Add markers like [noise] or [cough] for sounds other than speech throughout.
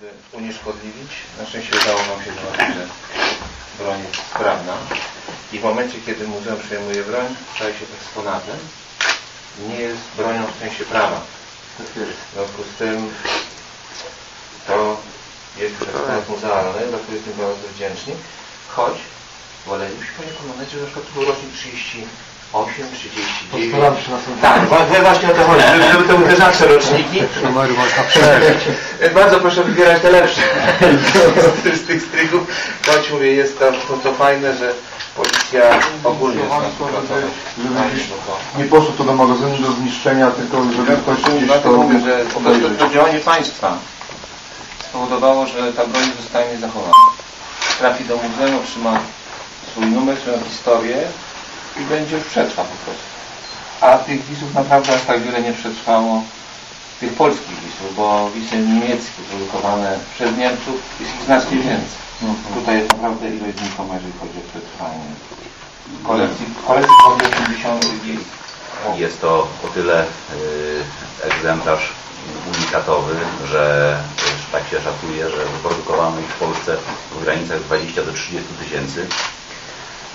żeby unieszkodliwić. Na szczęście udało nam się zobaczyć, że broń jest sprawna. I w momencie, kiedy muzeum przejmuje broń, staje się eksponatem. Nie jest bronią w sensie prawa. W związku z tym to jest eksponat muzealny, za który jestem bardzo wdzięczny. Choć wolelibyśmy Panie Komendancie, że na przykład to był rocznik 38, 39. Postaram się na Tak, właśnie o to chodzi, żeby, żeby to były te rzadsze roczniki. numery można przeżyć. [laughs] Bardzo proszę wybierać te lepsze [laughs] z tych stryków. Choć mówię, jest to, to, to fajne, że policja ogólnie jest. Nie poszło to do magazynu do zniszczenia, tylko żeby ktoś gdzieś to mówię, że to, to działanie państwa spowodowało, że ta broń zostanie zachowana. Trafi do muzeum, otrzyma swój numer, swoją historię i będzie już przetrwa po prostu. A tych wisów naprawdę aż tak wiele nie przetrwało tych polskich wisów, bo wisy niemieckie produkowane przez Niemców jest ich znacznie więcej. Tutaj jest naprawdę ilość znikoma, jeżeli chodzi o przetrwanie. Kolekcji, kolekcji lat 80. jest Jest to o tyle y, egzemplarz unikatowy, że tak się szacuje, że wyprodukowano ich w Polsce w granicach 20 do 30 tysięcy.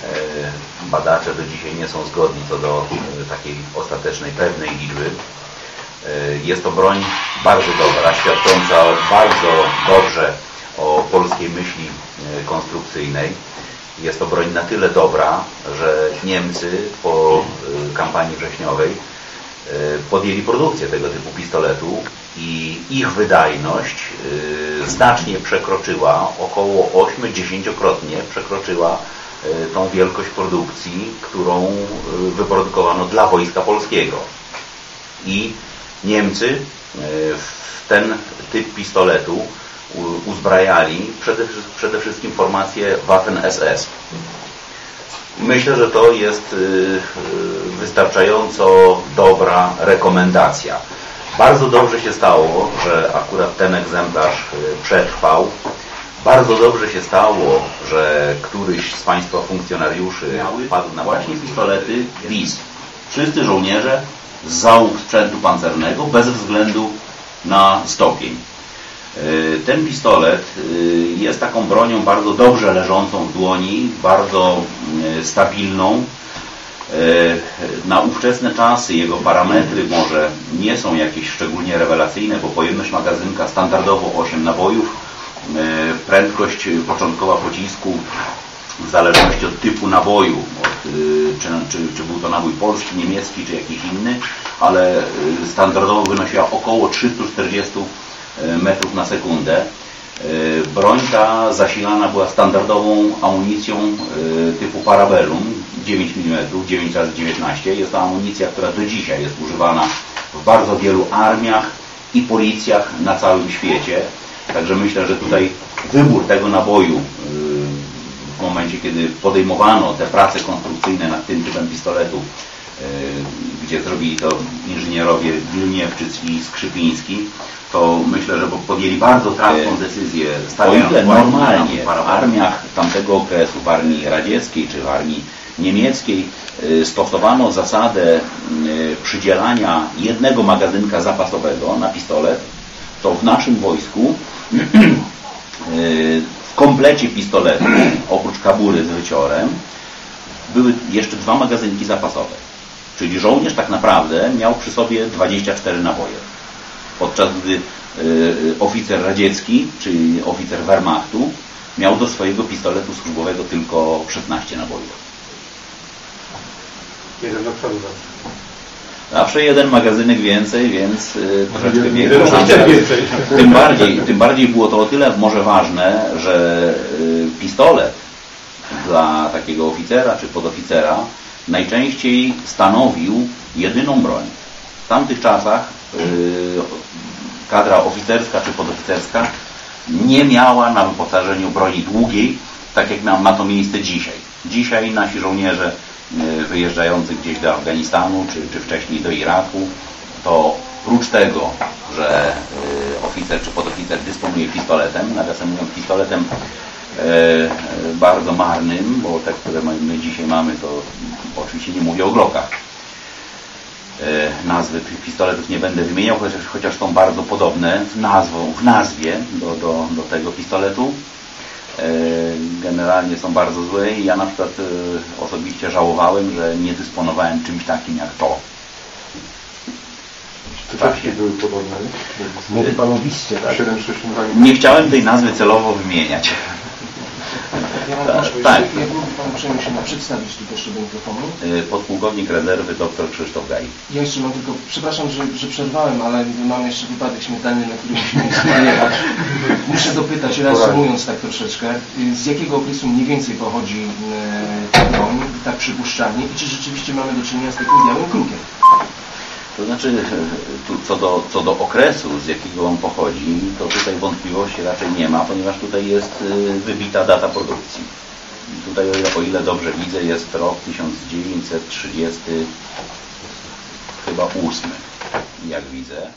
Y, Badacze do dzisiaj nie są zgodni co do y, takiej ostatecznej, pewnej liczby. Y, Jest to broń bardzo dobra, świadcząca bardzo dobrze o polskiej myśli konstrukcyjnej. Jest to broń na tyle dobra, że Niemcy po kampanii wrześniowej podjęli produkcję tego typu pistoletu i ich wydajność znacznie przekroczyła, około 8-10-krotnie przekroczyła tą wielkość produkcji, którą y, wyprodukowano dla Wojska Polskiego. I Niemcy y, w ten typ pistoletu uzbrajali przede, przede wszystkim formację Waffen-SS. Myślę, że to jest wystarczająco dobra rekomendacja. Bardzo dobrze się stało, że akurat ten egzemplarz przetrwał. Bardzo dobrze się stało, że któryś z Państwa funkcjonariuszy padł na właśnie pistolety WIS. Wszyscy żołnierze z załóg sprzętu pancernego bez względu na stopień. Y, Ten pistolet y, jest taką bronią bardzo dobrze leżącą w dłoni, bardzo y, stabilną. Na ówczesne czasy jego parametry może nie są jakieś szczególnie rewelacyjne, bo pojemność magazynka standardowo 8 nabojów, prędkość początkowa pocisku w zależności od typu naboju, od, y, czy, czy, czy był to nabój polski, niemiecki, czy jakiś inny, ale y, standardowo wynosiła około 340 metrów na sekundę. Broń ta zasilana była standardową amunicją typu Parabellum 9 mm, 9 x 19 Jest to amunicja, która do dzisiaj jest używana w bardzo wielu armiach i policjach na całym świecie. Także myślę, że tutaj wybór tego naboju y, w momencie, kiedy podejmowano te prace konstrukcyjne nad tym typem pistoletu, y, gdzie zrobili to inżynierowie Wilniewczyc i Skrzypiński, to myślę, że podjęli bardzo trafną decyzję. O ile normalnie w armiach tamtego okresu, w armii radzieckiej czy w armii niemieckiej y, stosowano zasadę przydzielania jednego magazynka zapasowego na pistolet, to w naszym wojsku komplecie pistoletu, [clears throat] oprócz kabury z wyciorem, były jeszcze dwa magazynki zapasowe. Czyli żołnierz tak naprawdę miał przy sobie 24 naboje. Podczas gdy y, oficer radziecki, czyli oficer Wehrmachtu, miał do swojego pistoletu służbowego tylko 16 nabojów. Jeden do przodu zawsze. Zawsze jeden magazynek więcej, więc y, troszeczkę. Tym bardziej, tym bardziej było to o tyle może ważne, że y, pistolet dla takiego oficera czy podoficera najczęściej stanowił jedyną broń. W tamtych czasach y, kadra oficerska czy podoficerska nie miała na wyposażeniu broni długiej, tak jak ma to miejsce dzisiaj. Dzisiaj nasi żołnierze y, wyjeżdżający gdzieś do Afganistanu czy, czy wcześniej do Iraku, to prócz tego, że y, oficer czy podoficer dysponuje pistoletem, nawiasem mówiąc pistoletem e, bardzo marnym, bo te, które my, dzisiaj mamy, to oczywiście nie mówię o glokach. Nazwy tych pistoletów nie będę wymieniał, chociaż, chociaż są bardzo podobne w, nazwą, w nazwie do, do, do tego pistoletu. E, Generalnie są bardzo złe i ja na przykład e, osobiście żałowałem, że nie dysponowałem czymś takim jak to. Czy Tak. teczki były podobne? Mówi Pan o wiście, tak? 762 Nie chciałem tej nazwy celowo wymieniać. Ja mam Tak, prośbę, tak. jeszcze, jak mógłby Pan uprzejmie się przedstawić tu jeszcze do mikrofonu. E, Podpułkownik rezerwy dr Krzysztof Gaj. Ja jeszcze mam tylko, przepraszam, że, że przerwałem, ale mam jeszcze wypadek śmiertelny, na który musimy pojechać. Dopytać, reasumując tak troszeczkę, y, z jakiego okresu mniej więcej pochodzi y, ta broń, tak przypuszczalnie, i czy rzeczywiście mamy do czynienia z takim białym krukiem? To znaczy, tu, co, do, co do okresu, z jakiego on pochodzi, to tutaj wątpliwości raczej nie ma, ponieważ tutaj jest e, wybita data produkcji. Tutaj, o ile, o ile dobrze widzę, jest rok 1930, chyba ósmy, jak widzę.